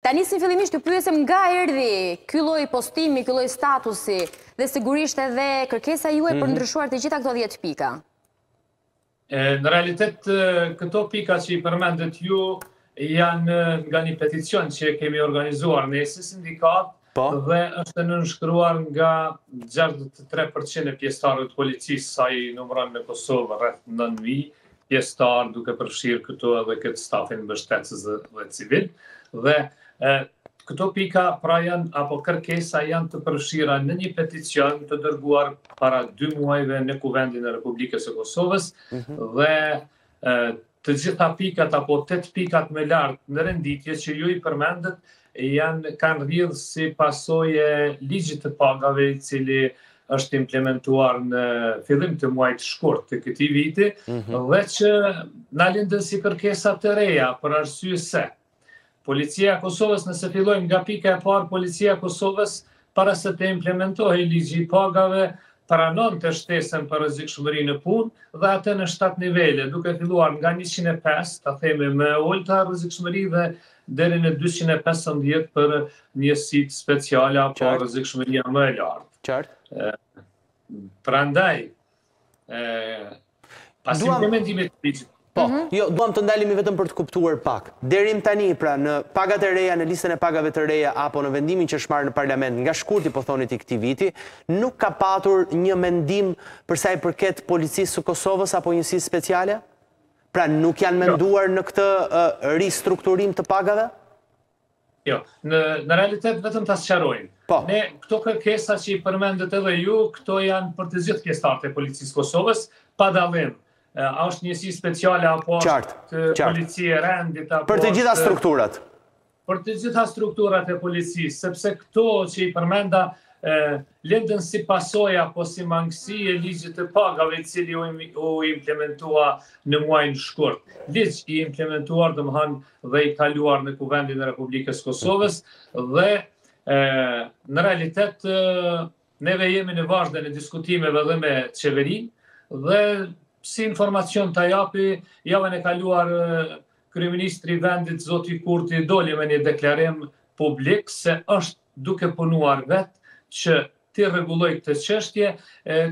Ta nisim fillimisht t'ju pyesim nga erdhi ky lloj postimi, ky lloj statusi dhe sigurisht edhe kërkesa juaj për të ndryshuar të gjitha këto dhjetë pika. Në realitet këto pika që i përmendët ju janë nga një peticion që kemi organizuar ne si sindikat po. dhe është nënshkruar nga 63% e pjesëtarëve të policisë sa i numëron në Kosovë rreth 9000 pjesëtarë, duke përfshirë këtu edhe këtë stafin mbështetës dhe civil, dhe këto pika pra janë, apo kërkesa janë të përfshira në një peticion të dërguar para dy muajve në kuvendin e Republikës së Kosovës, mhm. dhe të gjitha pikat apo tetë pikat më lart në renditje që ju i përmendët, janë kanë rrjedhë si pasojë e ligjit të pagave i cili është implementuar në fillim të muajit shkurt të këtij viti mm -hmm. dhe që na lindën si kërkesa të reja për arsye se Policia e Kosovës nëse fillojmë nga pika e parë Policia e Kosovës Para se të implementohej ligji i pagave, pranonte shtesën për rrezikshmëri në punë dhe atë në shtatë nivele, duke filluar nga njëqind e pesë, ta themi më e ulëta rrezikshmëri dhe deri në dyqind e pesëmbëdhjetë për njësitë speciale apo rrezikshmëria më e lartë. Qartë. Prandaj, Pas duam... implementimit të ligjit. Po, mhm. jo, duam të ndalemi vetëm për të kuptuar pak. Deri më tani, pra, në pagat e reja, në listën e pagave të reja, apo në vendimin që është marrë në parlament, nga shkurti po thonit i këtij viti, nuk ka patur një mendim përsa i përket policisë së Kosovës apo njësisë speciale? Pra, nuk janë jo. menduar në këtë ristrukturim të pagave? Jo, në, në realitet vetëm ta sqaroj. Po. Ne, këto kërkesa që i përmendët edhe ju, këto janë për të gjithë pjesëtarët e policisë së Kosovës, pa dallim. A është njësi speciale, apo qartë, të qartë. polici e rendit, apo Për të gjitha strukturat. Për të gjitha strukturat e policisë, sepse këto që i përmenda, lindën si pasojë, apo si mangësi e ligjit të pagave, i cili u implementua në muajin shkurt. Ligji i implementuar, domethënë, dhe i kaluar në Kuvendin e Republikës së Kosovës dhe në realitet neve jemi në vazhdën e diskutimeve dhe me qeverinë dhe si informacion ta japi javën e kaluar kryeministri i vendit Zoti Kurti doli me një deklarim publik se është duke punuar vetë që ta rregullojë këtë çështje,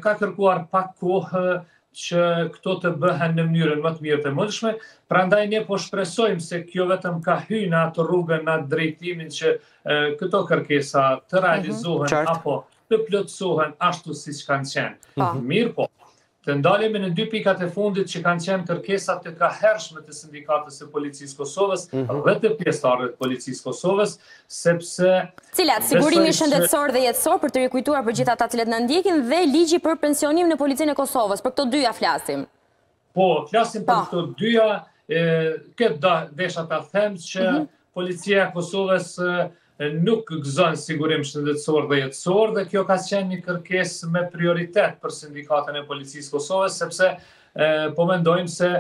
ka kërkuar pak kohë që këto të bëhen në mënyrën më të mirë të mundshme, prandaj ne po shpresojmë se kjo vetëm ka hyrë në atë rrugën, në atë drejtimin që këto kërkesa të mhm. realizohen apo të plotësohen ashtu siç kanë qenë. Po. Mirëpo, Të ndalemi në dy pikat e fundit që kanë qenë kërkesa të kahershme të sindikatës së policisë Kosovës mhm. dhe të pjestarëve të policisë Kosovës, sepse... Cilat, sigurimi shëndetsor dhe jetësor për të rikujtuar për gjithë ata cilët na ndjekin dhe ligji për pensionim në policinë e Kosovës, për këto dyja flasim? Po, flasim për po. këto dyja, këtë desha ta them që mhm. policia e Kosovës nuk gëzon sigurim shëndetësor dhe jetësor dhe kjo ka qenë një kërkesë me prioritet për Sindikatën e Policisë së Kosovës sepse po mendojmë se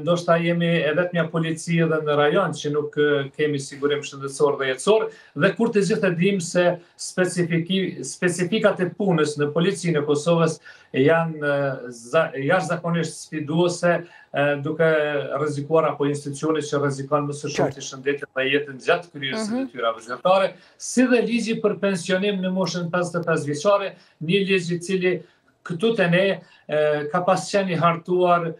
ndoshta jemi e vetmja polici edhe në rajon që nuk kemi sigurim shëndetësor dhe jetësor dhe kur të gjithë e dimë se specifikat e punës në policinë e Kosovës janë jashtëzakonisht sfiduese duke rrezikuar apo institucioni që rrezikon më së shumti shëndetin dhe jetën gjatë kryerjes së mhm. detyrave zyrtare, si dhe ligji për pensionim në moshën 55 vjeçare, një ligj i cili këtu te ne ka pas qenë i hartuar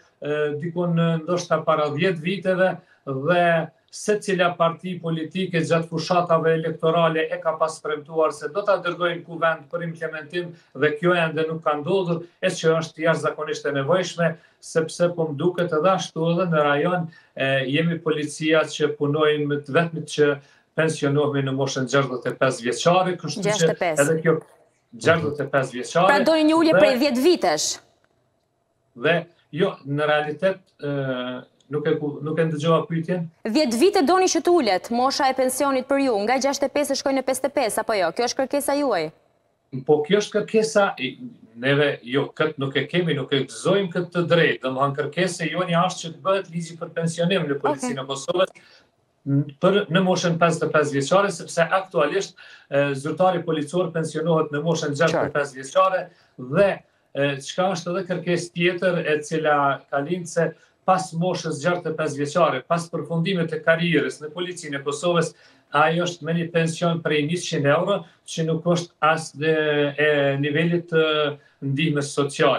dikun ndoshta para 10 viteve dhe Secila parti politike gjatë fushatave elektorale e ka pas premtuar se do ta dërgojë në Kuvend për implementim dhe kjo ende nuk ka ndodhur, e që është jashtëzakonisht e nevojshme, sepse po më duket edhe ashtu edhe në rajon jemi policia që punojmë të vetmit që pensionohemi në moshën 65 vjeçare, kështu që edhe kjo 65 vjeçare. Pra doni një ulje prej 10 vitesh? Dhe jo, në realitet nuk e nuk e ndëgjova pyetjen. 10 vite doni që të ulet mosha e pensionit për ju, nga 65 të shkojë në 55 apo jo? Kjo është kërkesa juaj? Po kjo është kërkesa neve jo, këtë nuk e kemi, nuk e gëzojmë këtë të drejtë, domethanë kërkesë e jona ashtë që të bëhet ligji për pensionim në policinë okay. e Kosovës, për në moshën 55 vjeçare sepse aktualisht zyrtari policor pensionohet në moshën 65 vjeçare dhe çka është edhe kërkesë tjetër e cila ka lind se pas moshës 65 vjeçare, pas përfundimit të karrierës në policinë e Kosovës, ai është me një pension prej 100 euro, që nuk është as e nivelit të ndihmës sociale.